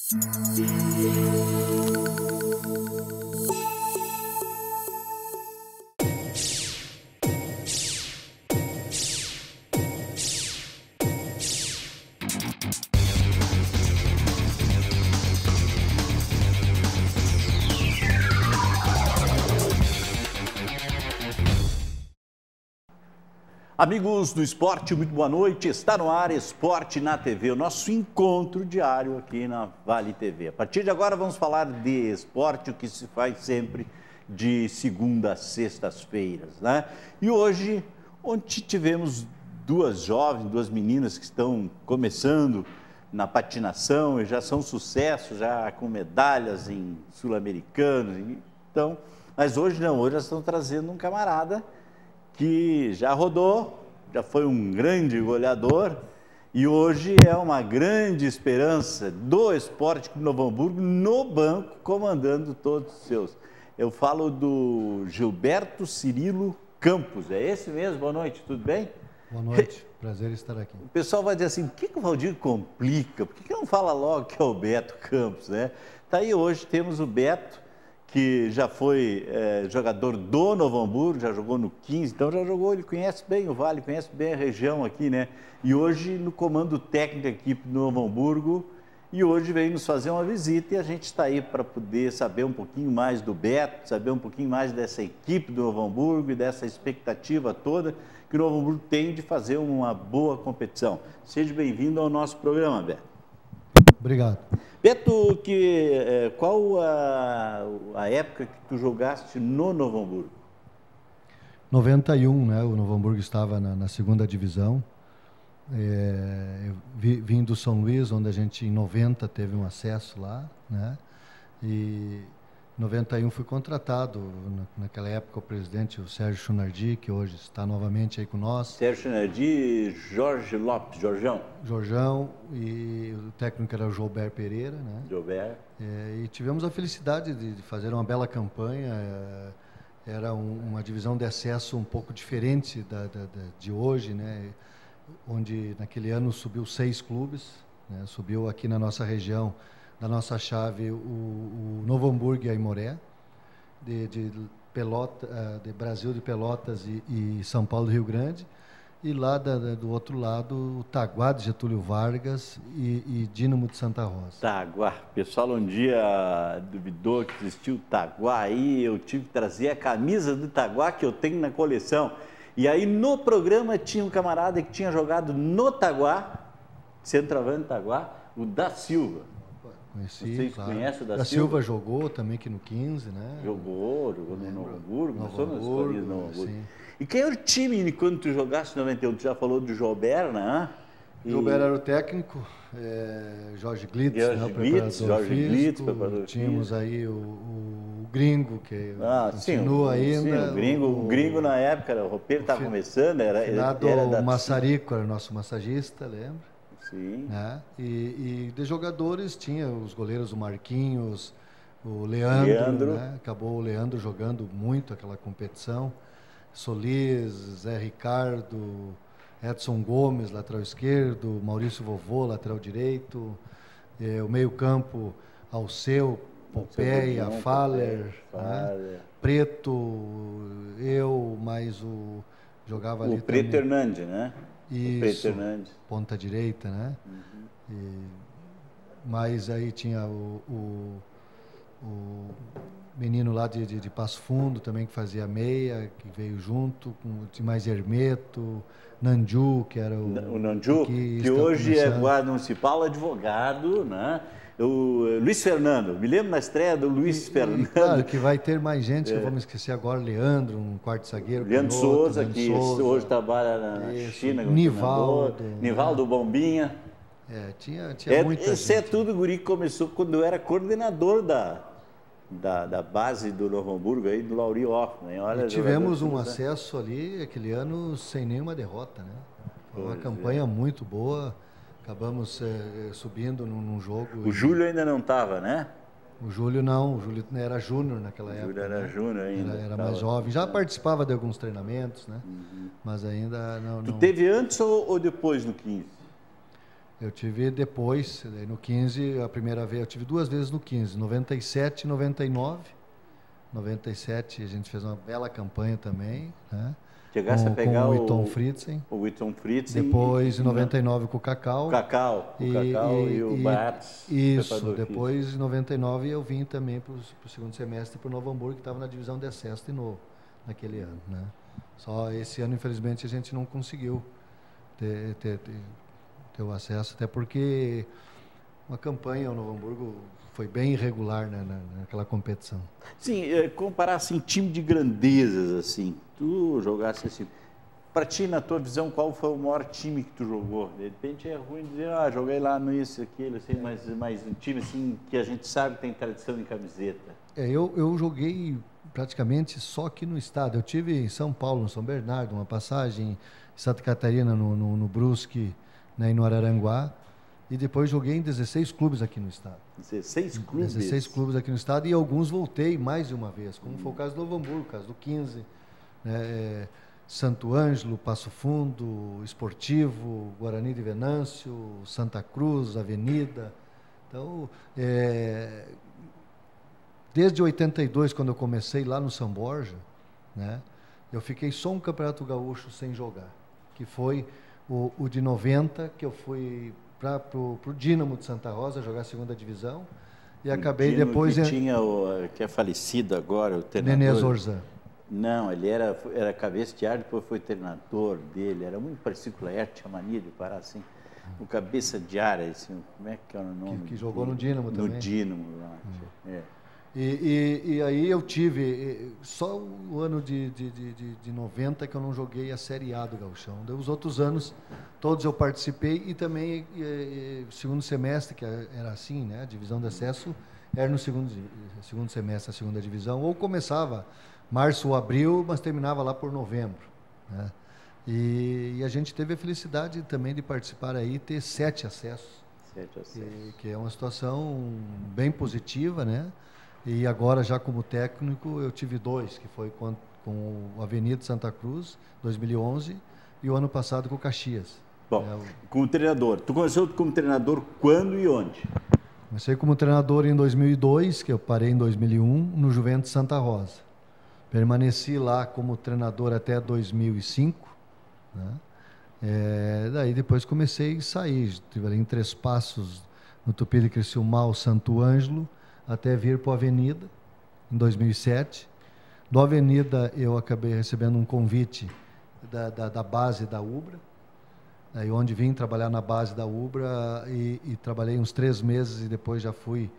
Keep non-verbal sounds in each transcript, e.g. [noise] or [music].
Música Amigos do esporte, muito boa noite. Está no ar Esporte na TV, o nosso encontro diário aqui na Vale TV. A partir de agora vamos falar de esporte, o que se faz sempre de segunda a sextas-feiras, né? E hoje, onde tivemos duas jovens, duas meninas que estão começando na patinação e já são sucesso, já com medalhas em sul-americanos. Então, mas hoje não, hoje elas estão trazendo um camarada que já rodou, já foi um grande goleador e hoje é uma grande esperança do Esporte Clube Novo Hamburgo no banco, comandando todos os seus. Eu falo do Gilberto Cirilo Campos, é esse mesmo? Boa noite, tudo bem? Boa noite, [laughs] prazer estar aqui. O pessoal vai dizer assim, por que, que o Valdir complica? Por que, que não fala logo que é o Beto Campos, né? Tá aí hoje, temos o Beto, que já foi é, jogador do Novo Hamburgo, já jogou no 15, então já jogou, ele conhece bem o Vale, conhece bem a região aqui, né? E hoje no comando técnico da equipe do Novo Hamburgo, e hoje veio nos fazer uma visita e a gente está aí para poder saber um pouquinho mais do Beto, saber um pouquinho mais dessa equipe do Novo Hamburgo e dessa expectativa toda que o Novo Hamburgo tem de fazer uma boa competição. Seja bem-vindo ao nosso programa, Beto. Obrigado. Beto, que, é, qual a, a época que tu jogaste no Novo Hamburgo? 91, né? O Novo Hamburgo estava na, na segunda divisão. É, vim do São Luís, onde a gente em 90 teve um acesso lá, né? E 91 fui contratado, naquela época o presidente, o Sérgio Chunardi, que hoje está novamente aí com nós. Sérgio Chunardi e Jorge Lopes, Jorjão. Jorjão, e o técnico era o Joubert Pereira, né? Joubert. É, e tivemos a felicidade de, de, fazer uma bela campanha, é, era um, uma divisão de acesso um pouco diferente da, da, da, de hoje, né? Onde naquele ano subiu seis clubes, né? subiu aqui na nossa região da nossa chave o, o Novo Hamburgo e a Imoré, de, de, Pelota, eh, de Brasil de Pelotas e, e, São Paulo do Rio Grande, e lá da, do outro lado o Taguá de Getúlio Vargas e, e Dínamo de Santa Rosa. Taguá, pessoal um dia duvidou que existiu o Taguá aí, eu tive que trazer a camisa do Taguá que eu tenho na coleção. E aí no programa tinha um camarada que tinha jogado no Taguá, centroavante Taguá, o da Silva. Conheci, Vocês claro. conhecem o da, da Silva? Silva? jogou também aqui no 15, né? Jogou, jogou no Novo Hamburgo, começou nas Hamburgo, do Novo Hamburgo. sim. E quem era o time quando tu jogaste em 91? Tu já falou do Joubert, né? E- Gilberto era o técnico, é, Jorge Glitz, Jorge né, o Glitz, Jorge físico. Glitz, preparador Tínhamos físico. aí o, o Gringo, que Ah, sim, continua o, ainda. sim, o gringo, o, gringo na época, era, o roupeiro estava começando, era, Finado era da... Massarico era nosso massagista, lembra? Sim. Né? E, e de jogadores tinha os goleiros, o Marquinhos, o Leandro, Leandro. né? acabou o Leandro jogando muito aquela competição. Solis, Zé Ricardo, Edson Gomes, lateral esquerdo, Maurício Vovô, lateral direito, eh, o meio-campo Alceu, Popeia, Bordão, Faller, né? Preto, eu, mais o. Jogava ali O Preto também. Hernandes, né? O Isso, Hernandes. ponta direita, né? Uhum. E, mas aí tinha o, o, o menino lá de, de, de Passo Fundo também que fazia meia, que veio junto, com tinha mais Hermeto, Nanju, que era o. O Nanju, que que hoje é começando. guarda municipal, advogado, né? O eh, Luiz Fernando, me lembro na estreia do Luiz E, Fernando. claro que vai ter mais gente, eu vou me esquecer agora, Leandro, um quarto zagueiro. Leandro Souza, Leandro que Souza. hoje trabalha na na Isso, China. como Nivaldo, treinador. Nivaldo Bombinha. É, tinha, tinha É, muita esse é gente. tudo guri que começou quando eu era coordenador da, da, da base do Novo Hamburgo, aí, do Lauri Hoffman. Olha, E tivemos um acesso ali aquele ano sem nenhuma derrota, né? Foi uma Pois é. campanha muito boa. Acabamos eh, subindo num, num jogo. O e- Júlio ainda não estava, né? O Júlio não, o Júlio era júnior naquela O época. Júlio era né? júnior ainda. Era, era Uhum. mais jovem. Já participava de alguns treinamentos, né? Mas ainda não. Tu não- teve antes ou, ou depois no 15? Eu tive depois, no 15, a primeira vez, eu tive duas vezes no 15, 97 e 99. 97 a gente fez uma bela campanha também, né? Chegasse com, a pegar com o Witton Fritzen. O Witton Fritzen. Depois, em 99, com o Cacau. O Cacau, o e, Cacau e, e o Bartz. Isso, depois, em 99, eu vim também para o segundo semestre para o Novo Hamburgo, que estava na divisão de acesso de novo, naquele ano. Né? Só esse ano, infelizmente, a gente não conseguiu ter, ter, ter, ter o acesso, até porque uma campanha, o Novo Hamburgo foi bem irregular né, naquela competição. Sim, é, comparar assim, time de grandezas, assim, tu jogasse assim, para ti, na tua visão, qual foi o maior time que tu jogou? De repente é ruim dizer, ah, joguei lá no isso, aquilo, assim, mas, mas um time assim que a gente sabe tem tradição em camiseta. É, eu, eu joguei praticamente só aqui no estado. Eu tive em São Paulo, no São Bernardo, uma passagem em Santa Catarina, no, no, no Brusque, né, e no Araranguá. E depois joguei em 16 clubes aqui no estado. 16 clubes? 16 clubes aqui no estado e alguns voltei mais de uma vez, como hum. foi o caso do Novo Hamburgo, o caso do 15, né, é, Santo Ângelo, Passo Fundo, Esportivo, Guarani de Venâncio, Santa Cruz, Avenida. Então, é, desde 82, quando eu comecei lá no São Borja, né, eu fiquei só um Campeonato Gaúcho sem jogar, que foi o, o de 90, que eu fui para o Dínamo de Santa Rosa jogar a segunda divisão. E acabei Dínamo depois. Que, em... tinha o, que é falecido agora, o treinador. Nenê Zorzan. Não, ele era, era cabeça de área, depois foi treinador dele. Era muito parecido com o Laerte, tinha mania de parar assim. O cabeça de área, assim, como é que era o nome? Que, que jogou no Dínamo também. No Dínamo, lá. Hum. É. E, e, e, aí eu tive, só o ano de, de, de, de 90 que eu não joguei a Série A do Gauchão. Os outros anos, todos eu participei e também, e, segundo semestre, que era assim, né, a divisão de acesso, era no segundo, segundo semestre, a segunda divisão, ou começava março ou abril, mas terminava lá por novembro. Né? E, e, a gente teve a felicidade também de participar aí, ter sete acessos. Sete acessos. Que é uma situação bem positiva, né? E agora, já como técnico, eu tive dois, que foi com, com o Avenida Santa Cruz, 2011, e o ano passado com o Caxias. Bom, é, o... como treinador. Tu começou como treinador quando e onde? Comecei como treinador em 2002, que eu parei em 2001, no Juventus Santa Rosa. Permaneci lá como treinador até 2005, né? É, daí depois comecei a sair, estive ali em Três Passos, no Tupi de Criciúmal, Santo Ângelo, até vir para a Avenida, em 2007. Do Avenida, eu acabei recebendo um convite da, da, da base da UBRA, aí onde vim trabalhar na base da UBRA e, e trabalhei uns três meses e depois já fui,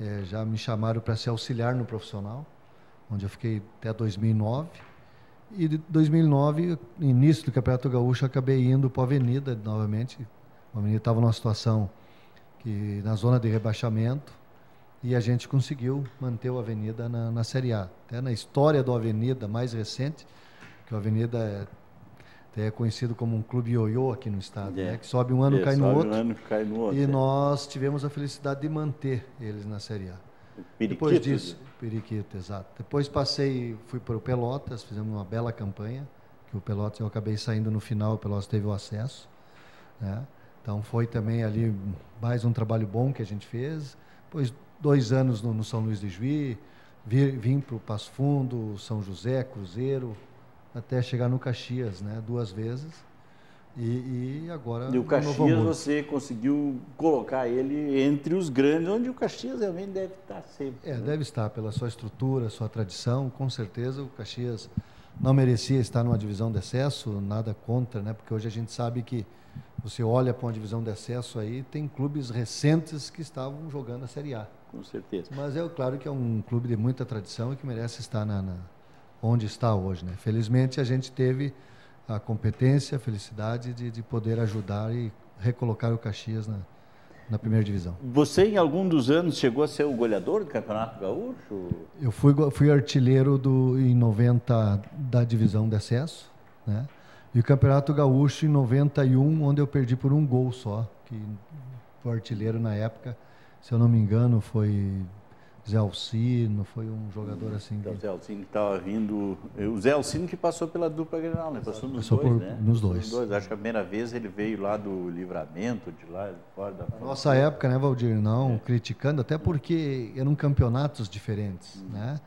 é, já me chamaram para ser auxiliar no profissional, onde eu fiquei até 2009. E de 2009, início do Campeonato Gaúcho, acabei indo para a Avenida novamente. A Avenida estava numa situação que na zona de rebaixamento, e a gente conseguiu manter o Avenida na, na Série A. Até na história do Avenida mais recente, que o Avenida é, é conhecido como um clube ioiô aqui no estado, é. né? que sobe um ano e é, cai no outro. Um ano, cai no outro. E é. nós tivemos a felicidade de manter eles na Série A. Periquito, Depois disso, né? Periquito, exato. Depois passei, fui para o Pelotas, fizemos uma bela campanha, que o Pelotas eu acabei saindo no final, o Pelotas teve o acesso. Né? Então foi também ali mais um trabalho bom que a gente fez. Depois dois anos no, no São Luís de Juí, vi, vim para o Passo Fundo, São José, Cruzeiro, até chegar no Caxias, né, duas vezes. E, e agora. E o Caxias você conseguiu colocar ele entre os grandes, onde o Caxias realmente deve estar sempre. É, né? deve estar pela sua estrutura, sua tradição, com certeza o Caxias não merecia estar numa divisão de acesso, nada contra, né? Porque hoje a gente sabe que você olha para uma divisão de acesso aí, tem clubes recentes que estavam jogando a Série A com certeza. Mas é claro que é um clube de muita tradição e que merece estar na, na, onde está hoje. Né? Felizmente a gente teve a competência, a felicidade de, de poder ajudar e recolocar o Caxias na, na primeira divisão. Você, em algum dos anos, chegou a ser o goleador do Campeonato Gaúcho? Eu fui, fui artilheiro do, em 90 da divisão de acesso, né? E o Campeonato Gaúcho em 91, onde eu perdi por um gol só, que o artilheiro na época se eu não me engano, foi Zé Alcino, foi um jogador assim. Então, o Zé Alcino que estava vindo. O Zé Alcino que passou pela dupla Grenal, né? Passou nos passou dois, por, né? Nos dois. dois. Acho que a primeira vez ele veio lá do livramento, de lá fora da. Na nossa época, né, Valdir? Não é. criticando, até porque eram campeonatos diferentes, hum. né?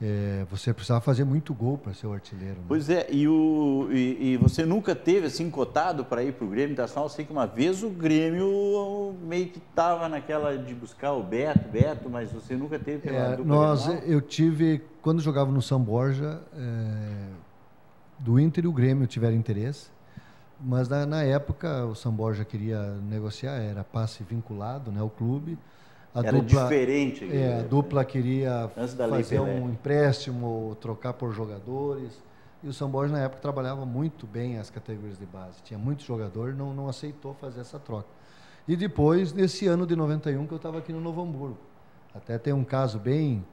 É, você precisava fazer muito gol para ser o artilheiro. Né? Pois é, e, o, e, e, você nunca teve assim cotado para ir para o Grêmio Internacional? Eu sei que uma vez o Grêmio meio que estava naquela de buscar o Beto, Beto, mas você nunca teve pela é, nós, Eu tive, quando jogava no São Borja, é, do Inter e o Grêmio tiveram interesse, mas na, na época o São Borja queria negociar, era passe vinculado, né, o clube. A Era dupla, diferente. É, a dupla queria fazer um empréstimo, trocar por jogadores. E o São Borja, na época, trabalhava muito bem as categorias de base. Tinha muito jogador, não, não aceitou fazer essa troca. E depois, nesse ano de 91, que eu estava aqui no Novo Hamburgo. Até tem um caso bem,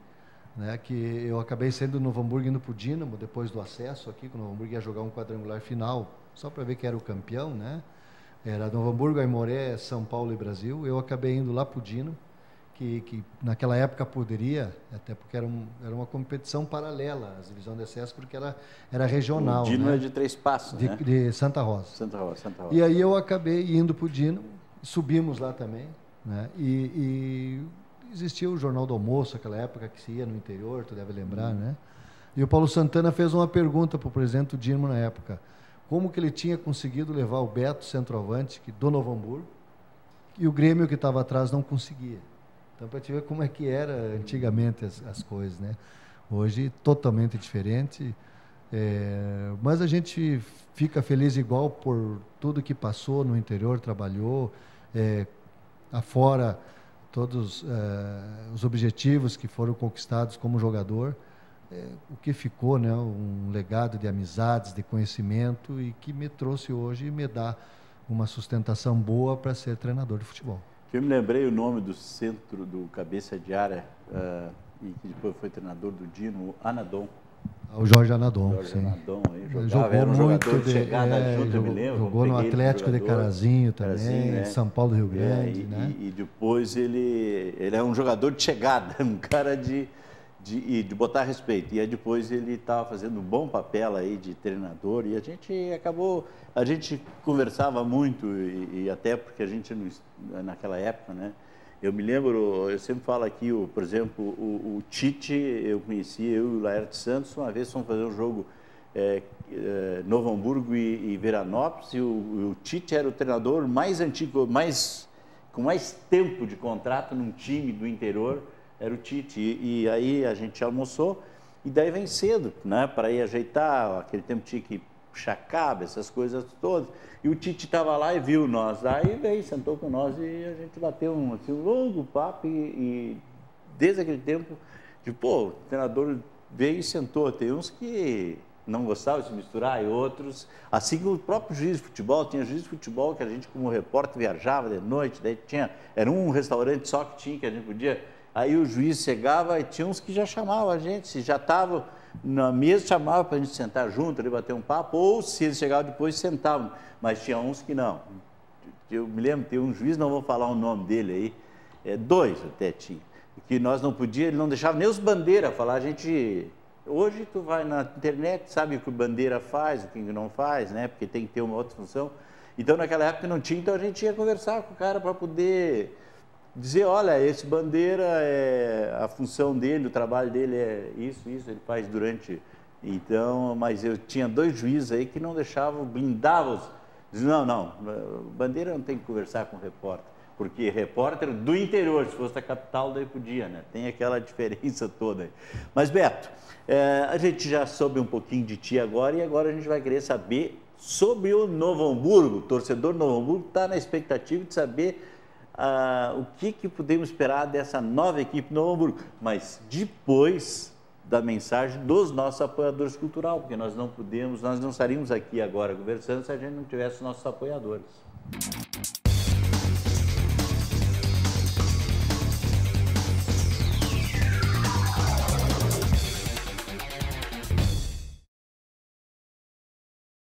né, que eu acabei saindo do Novo Hamburgo indo para o Dínamo, depois do acesso aqui, que o Novo Hamburgo ia jogar um quadrangular final, só para ver que era o campeão, né? Era Novo Hamburgo, Aimoré, São Paulo e Brasil. Eu acabei indo lá para o Dínamo que, que naquela época poderia, até porque era, um, era uma competição paralela às divisão de acesso, porque era, era regional. O Dino né? é de Três Passos, de, né? de Santa Rosa. Santa Rosa, Santa Rosa. E aí eu acabei indo para o Dino, subimos lá também, né? E, e, existia o Jornal do Almoço, aquela época que se ia no interior, tu deve lembrar, hum. né? E o Paulo Santana fez uma pergunta para o presidente do Dino na época. Como que ele tinha conseguido levar o Beto, centroavante, que, do Novo Hamburgo, e o Grêmio que estava atrás não conseguia. Então, para te ver como é que era antigamente as, as coisas, né? Hoje, totalmente diferente. É, mas a gente fica feliz igual por tudo que passou no interior, trabalhou, é, afora todos é, os objetivos que foram conquistados como jogador. É, o que ficou, né, um legado de amizades, de conhecimento e que me trouxe hoje e me dá uma sustentação boa para ser treinador de futebol. Eu me lembrei o nome do centro do cabeça de área uh, e que depois foi treinador do Dino, Anadon. Ah, o Jorge Anadon, Jorge sim. Anadon, aí jogava, jogou um muito de, chegada é, junto, jogou, eu me lembro. Jogou no Atlético de Carazinho também, Carazinho, né? São Paulo, Rio Grande, é, e, né? E, e, depois ele, ele é um jogador de chegada, [laughs] um cara de de, de botar respeito. E aí depois ele estava fazendo um bom papel aí de treinador e a gente acabou, a gente conversava muito e, e até porque a gente naquela época, né? Eu me lembro, eu sempre falo aqui, o, por exemplo, o, o Tite, eu conheci, eu e o Laerte Santos, uma vez fomos fazer um jogo é, é, Novo Hamburgo e, e Veranópolis, e o, o, Tite era o treinador mais antigo, mais, com mais tempo de contrato num time do interior, era o Tite. E, e, aí a gente almoçou e daí vem cedo, né, para ir ajeitar. Aquele tempo tinha que puxar cabo, essas coisas todas. E o Tite estava lá e viu nós. Daí veio, sentou com nós e a gente bateu um, assim, um longo papo. E, e desde aquele tempo, de, pô, o treinador veio e sentou. Tem uns que não gostavam de se misturar e outros, assim como o próprio juiz de futebol, tinha juiz de futebol que a gente como repórter viajava de noite, daí tinha, era um restaurante só que tinha que a gente podia Aí o juiz chegava e tinha uns que já chamavam a gente, se já estavam na mesa, chamavam para a gente sentar junto, ali bater um papo, ou se eles chegavam depois, sentavam. Mas tinha uns que não. Eu me lembro, tem um juiz, não vou falar o nome dele aí, é, dois até tinha, que nós não podíamos, ele não deixava nem os bandeiras falar, a gente... Hoje tu vai na internet, sabe o que o bandeira faz, o que não faz, né? Porque tem que ter uma outra função. Então naquela época não tinha, então a gente ia conversar com o cara para poder dizer, olha, esse bandeira, é, a função dele, o trabalho dele é isso, isso, ele faz durante. Então, mas eu tinha dois juízes aí que não deixavam, blindavam. Diziam, não, não, bandeira não tem que conversar com repórter, porque repórter do interior, se fosse da capital, daí podia, né? Tem aquela [laughs] diferença toda. Mas, Beto, é, a gente já soube um pouquinho de ti agora e agora a gente vai querer saber sobre o Novo Hamburgo. O torcedor do Novo Hamburgo está na expectativa de saber ah, o que, que podemos esperar dessa nova equipe no Hamburgo, mas depois da mensagem dos nossos apoiadores cultural, porque nós não podemos, nós não estaríamos aqui agora conversando se a gente não tivesse nossos apoiadores.